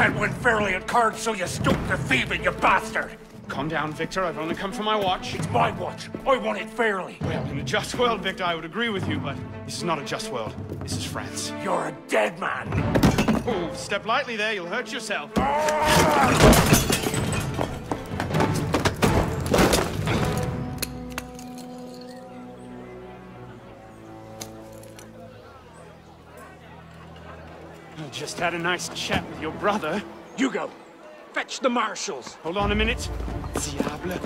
can't win fairly at cards, so you stoop to thieving, you bastard! Calm down, Victor. I've only come for my watch. It's my watch. I want it fairly. Well, in a just world, Victor, I would agree with you, but this is not a just world. This is France. You're a dead man. Oh, step lightly there. You'll hurt yourself. Ah! Just had a nice chat with your brother. Hugo, fetch the marshals. Hold on a minute. Diable.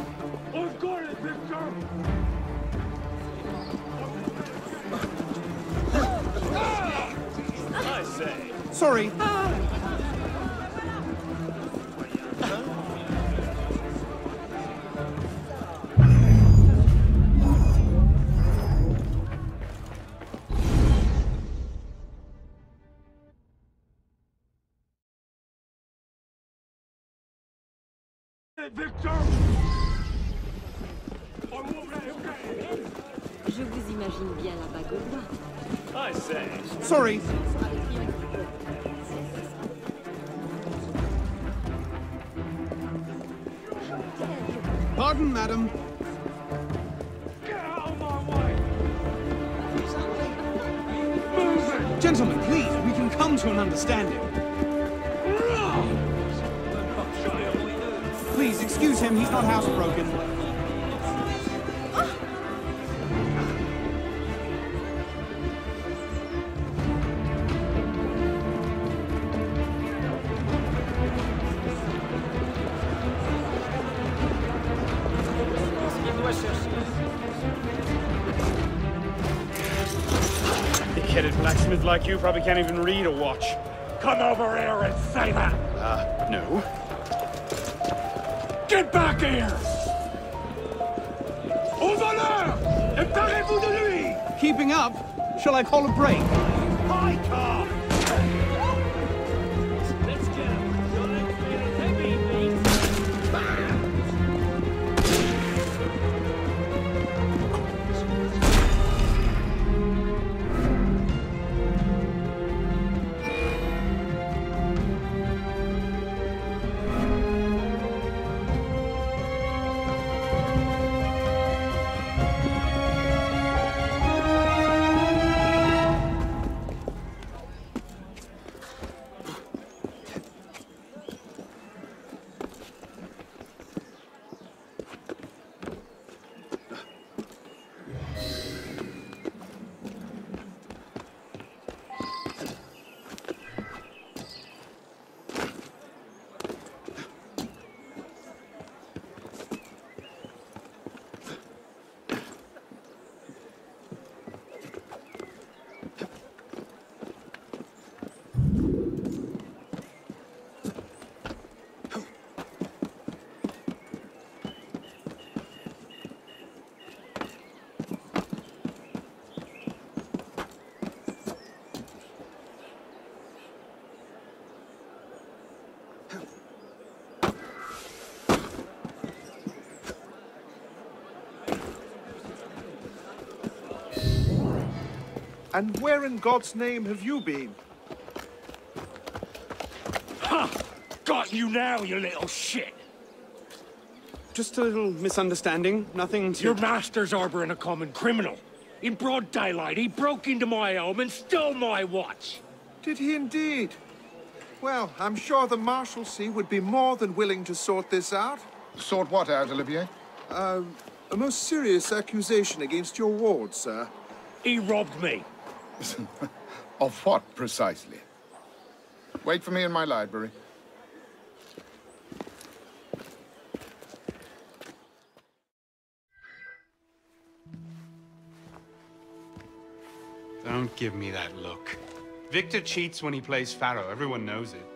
I say. Sorry. Je vous imagine bien la bague au doigt. I say. Sorry. Pardon, madam. Get out of my way! Gentlemen, please, we can come to an understanding. Please, excuse him, he's not housebroken. Big-headed blacksmith like you probably can't even read a watch. Come over here and say that! Uh, no. Get back here! Au voleur! Emparez-vous de lui! Keeping up? Shall I call a break? High car! And where in God's name have you been? Ha! Got you now, you little shit! Just a little misunderstanding. Nothing to... Your master's harboring a common criminal. In broad daylight, he broke into my home and stole my watch. Did he indeed? Well, I'm sure the Maréchaussée would be more than willing to sort this out. Sort what out, Olivier? Um, a most serious accusation against your ward, sir. He robbed me. Of what, precisely? Wait for me in my library. Don't give me that look. Victor cheats when he plays Pharaoh. Everyone knows it.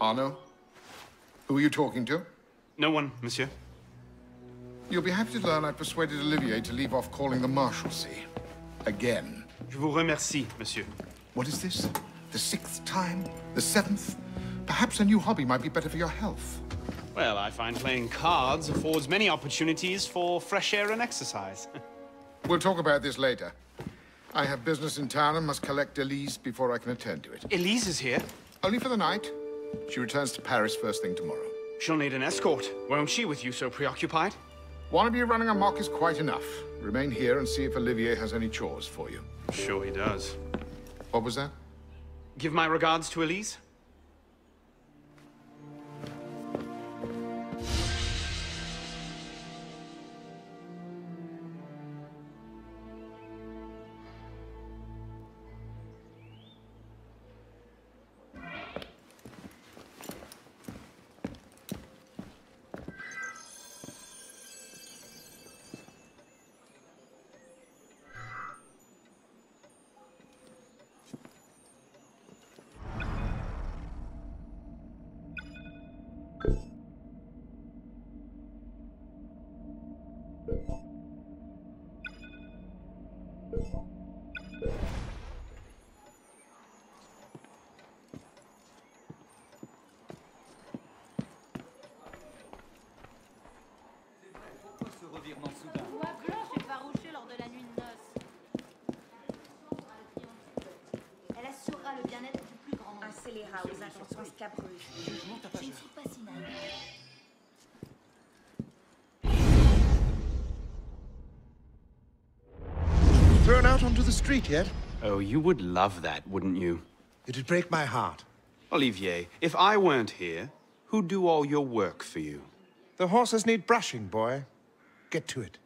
Arno? Who are you talking to? No one, monsieur. You'll be happy to learn I persuaded Olivier to leave off calling the Maréchaussée. Again. Je vous remercie, monsieur. What is this? The sixth time? The seventh? Perhaps a new hobby might be better for your health. Well, I find playing cards affords many opportunities for fresh air and exercise. We'll talk about this later. I have business in town and must collect Elise before I can attend to it. Elise is here. Only for the night. She returns to Paris first thing tomorrow. She'll need an escort, won't she, with you so preoccupied? One of you running amok is quite enough. Remain here and see if Olivier has any chores for you. Sure he does. What was that? Give my regards to Elise. Scélérat aux intentions scabreuses. Je ne suis pas si naïve. Thrown out onto the street yet? Oh, you would love that, wouldn't you? It'd break my heart. Olivier, if I weren't here, who'd do all your work for you? The horses need brushing, boy. Get to it.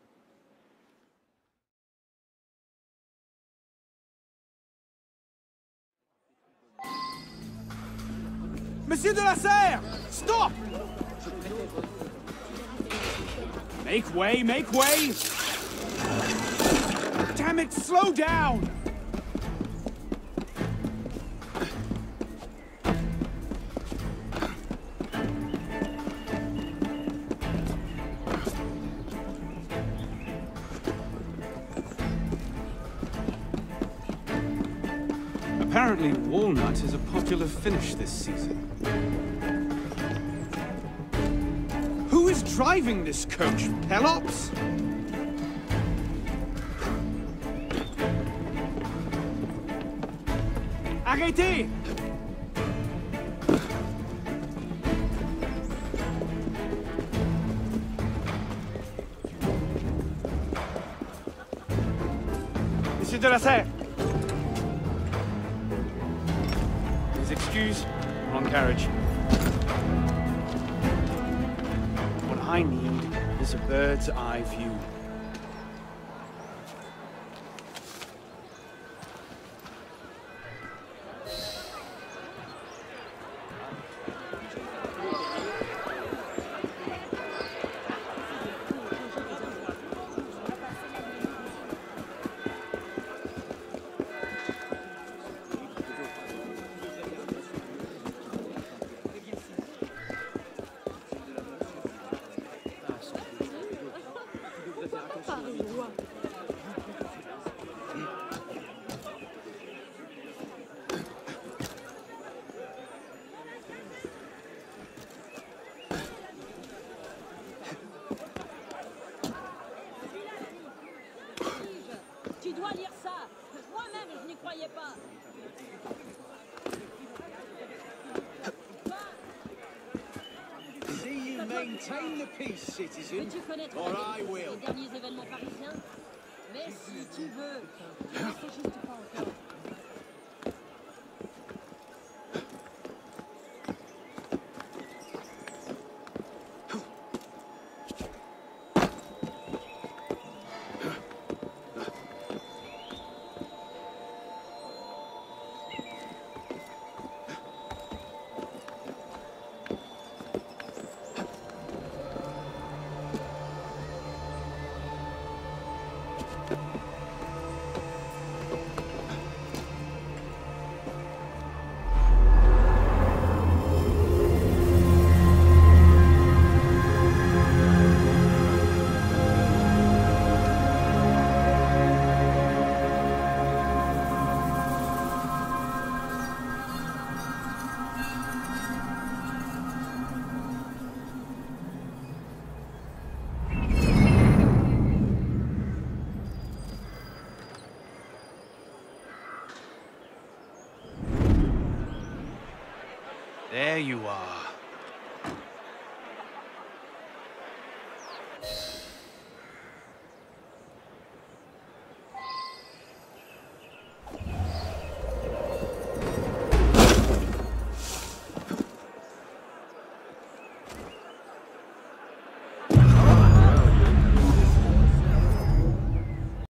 Monsieur de la Serre! Stop! Make way, make way! Damn it, slow down! Apparently, walnut is a popular finish this season. Who is driving this coach? Pelops? Arrêtez! Monsieur de la Serre! Carriage. What I need is a bird's eye view. Maintain the peace, citizen. Or I will. les derniers événements parisiens Mais si tu veux ne juste pas encore. There you are.